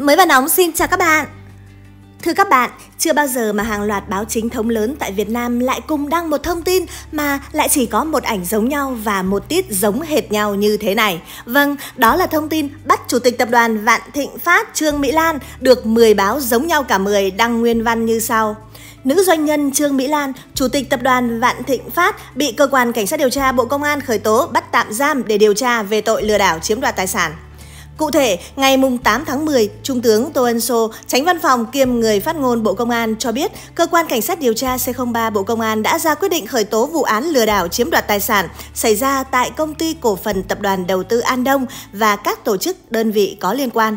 Mới và nóng xin chào các bạn. Thưa các bạn, chưa bao giờ mà hàng loạt báo chính thống lớn tại Việt Nam lại cùng đăng một thông tin mà lại chỉ có một ảnh giống nhau và một tiết giống hệt nhau như thế này. Vâng, đó là thông tin bắt Chủ tịch Tập đoàn Vạn Thịnh Phát Trương Mỹ Lan được 10 báo giống nhau cả 10 đăng nguyên văn như sau. Nữ doanh nhân Trương Mỹ Lan, Chủ tịch Tập đoàn Vạn Thịnh Phát bị Cơ quan Cảnh sát điều tra Bộ Công an khởi tố bắt tạm giam để điều tra về tội lừa đảo chiếm đoạt tài sản. Cụ thể, ngày 8 tháng 10, Trung tướng Tô Ân Sô, tránh văn phòng kiêm người phát ngôn Bộ Công an cho biết, Cơ quan Cảnh sát điều tra C03 Bộ Công an đã ra quyết định khởi tố vụ án lừa đảo chiếm đoạt tài sản xảy ra tại Công ty Cổ phần Tập đoàn Đầu tư An Đông và các tổ chức đơn vị có liên quan.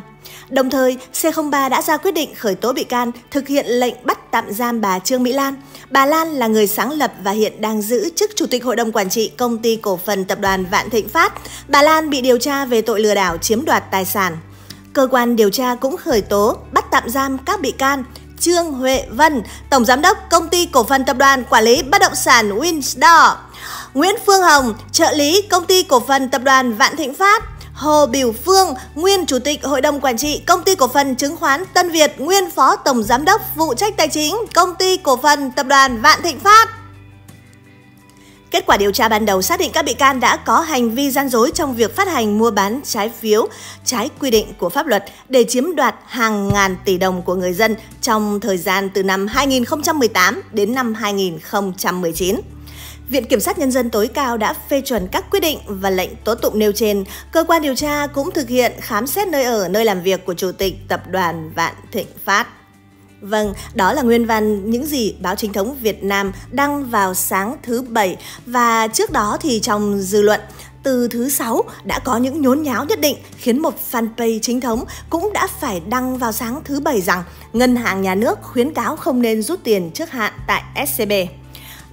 Đồng thời, C03 đã ra quyết định khởi tố bị can, thực hiện lệnh bắt tạm giam bà Trương Mỹ Lan. Bà Lan là người sáng lập và hiện đang giữ chức Chủ tịch Hội đồng Quản trị Công ty Cổ phần Tập đoàn Vạn Thịnh Phát. Bà Lan bị điều tra về tội lừa đảo chiếm đoạt tài sản. Cơ quan điều tra cũng khởi tố, bắt tạm giam các bị can Trương Huệ Vân, Tổng Giám đốc Công ty Cổ phần Tập đoàn Quản lý Bất động sản Windsor, Nguyễn Phương Hồng, trợ lý Công ty Cổ phần Tập đoàn Vạn Thịnh Phát, Hồ Biểu Phương, nguyên Chủ tịch Hội đồng Quản trị Công ty Cổ phần Chứng khoán Tân Việt, nguyên Phó Tổng Giám đốc phụ trách tài chính Công ty Cổ phần Tập đoàn Vạn Thịnh Phát. Kết quả điều tra ban đầu xác định các bị can đã có hành vi gian dối trong việc phát hành mua bán trái phiếu trái quy định của pháp luật để chiếm đoạt hàng ngàn tỷ đồng của người dân trong thời gian từ năm 2018 đến năm 2019. Viện Kiểm sát Nhân dân tối cao đã phê chuẩn các quyết định và lệnh tố tụng nêu trên. Cơ quan điều tra cũng thực hiện khám xét nơi ở, nơi làm việc của Chủ tịch Tập đoàn Vạn Thịnh Phát. Vâng, đó là nguyên văn những gì báo chính thống Việt Nam đăng vào sáng thứ Bảy và trước đó thì trong dư luận từ thứ sáu đã có những nhốn nháo nhất định khiến một fanpage chính thống cũng đã phải đăng vào sáng thứ Bảy rằng Ngân hàng Nhà nước khuyến cáo không nên rút tiền trước hạn tại SCB.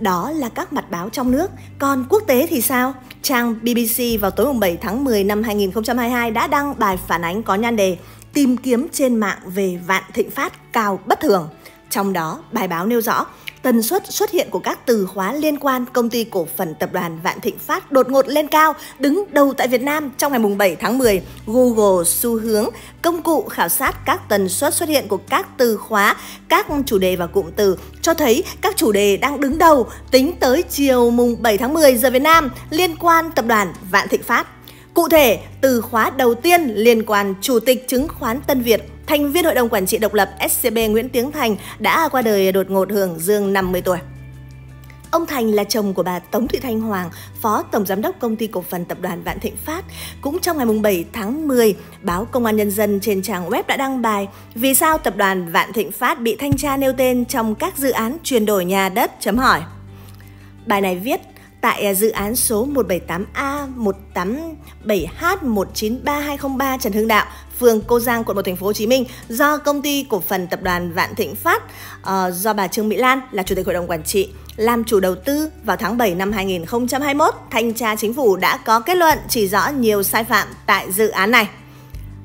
Đó là các mặt báo trong nước. Còn quốc tế thì sao? Trang BBC vào tối 7 tháng 10 năm 2022 đã đăng bài phản ánh có nhan đề Tìm kiếm trên mạng về vạn thịnh phát cao bất thường. Trong đó, bài báo nêu rõ tần suất xuất hiện của các từ khóa liên quan công ty cổ phần tập đoàn Vạn Thịnh Phát đột ngột lên cao, đứng đầu tại Việt Nam trong ngày 7 tháng 10. Google xu hướng công cụ khảo sát các tần suất xuất hiện của các từ khóa, các chủ đề và cụm từ cho thấy các chủ đề đang đứng đầu tính tới chiều mùng 7 tháng 10 giờ Việt Nam liên quan tập đoàn Vạn Thịnh Phát. Cụ thể, từ khóa đầu tiên liên quan Chủ tịch chứng khoán Tân Việt thành viên Hội đồng Quản trị độc lập SCB Nguyễn Tiến Thành đã qua đời đột ngột hưởng dương 50 tuổi. Ông Thành là chồng của bà Tống Thị Thanh Hoàng, Phó Tổng Giám đốc Công ty Cổ phần Tập đoàn Vạn Thịnh Phát. Cũng trong ngày 7 tháng 10, báo Công an Nhân dân trên trang web đã đăng bài Vì sao Tập đoàn Vạn Thịnh Phát bị thanh tra nêu tên trong các dự án chuyển đổi nhà đất? chấm hỏi. Bài này viết tại à, dự án số 178A187H193203 Trần Hưng Đạo, phường Cô Giang, quận 1 thành phố Hồ Chí Minh do công ty cổ phần tập đoàn Vạn Thịnh Phát uh, do bà Trương Mỹ Lan là chủ tịch hội đồng quản trị làm chủ đầu tư vào tháng 7 năm 2021, thanh tra chính phủ đã có kết luận chỉ rõ nhiều sai phạm tại dự án này.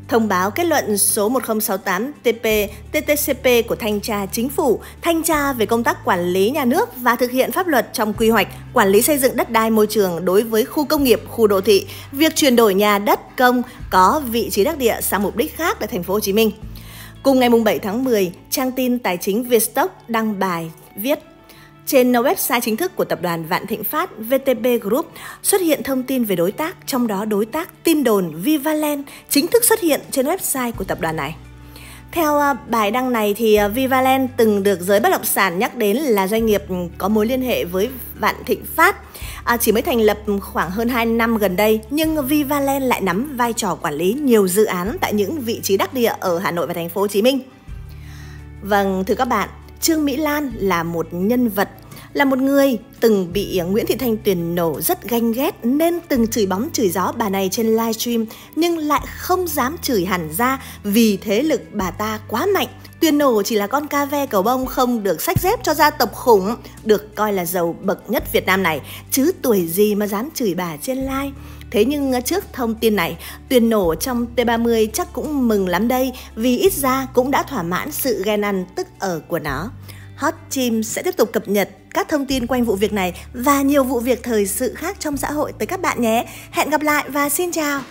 Thông báo kết luận số 1068 TP TTCP của Thanh tra Chính phủ, thanh tra về công tác quản lý nhà nước và thực hiện pháp luật trong quy hoạch, quản lý xây dựng đất đai môi trường đối với khu công nghiệp, khu đô thị, việc chuyển đổi nhà đất công có vị trí đắc địa sang mục đích khác tại thành phố Hồ Chí Minh. Cùng ngày 7 tháng 10, trang tin tài chính Vietstock đăng bài viết trên website chính thức của tập đoàn Vạn Thịnh Phát VTB Group xuất hiện thông tin về đối tác, trong đó đối tác tin đồn Vivaland chính thức xuất hiện trên website của tập đoàn này. Theo à, bài đăng này thì à, Vivaland từng được giới bất động sản nhắc đến là doanh nghiệp có mối liên hệ với Vạn Thịnh Phát. À, chỉ mới thành lập khoảng hơn 2 năm gần đây, nhưng Vivaland lại nắm vai trò quản lý nhiều dự án tại những vị trí đắc địa ở Hà Nội và thành phố Hồ Chí Minh. Vâng, thưa các bạn, Trương Mỹ Lan là một nhân vật là một người từng bị Nguyễn Thị Thanh Tuyền nổ rất ganh ghét nên từng chửi bóng chửi gió bà này trên livestream nhưng lại không dám chửi hẳn ra vì thế lực bà ta quá mạnh. Tuyền nổ chỉ là con ca ve cầu bông không được sách dép cho gia tộc khủng, được coi là giàu bậc nhất Việt Nam này, chứ tuổi gì mà dám chửi bà trên live. Thế nhưng trước thông tin này, Tuyền nổ trong T30 chắc cũng mừng lắm đây vì ít ra cũng đã thỏa mãn sự ghen ăn tức ở của nó. Hot Team sẽ tiếp tục cập nhật các thông tin quanh vụ việc này và nhiều vụ việc thời sự khác trong xã hội tới các bạn nhé. Hẹn gặp lại và xin chào!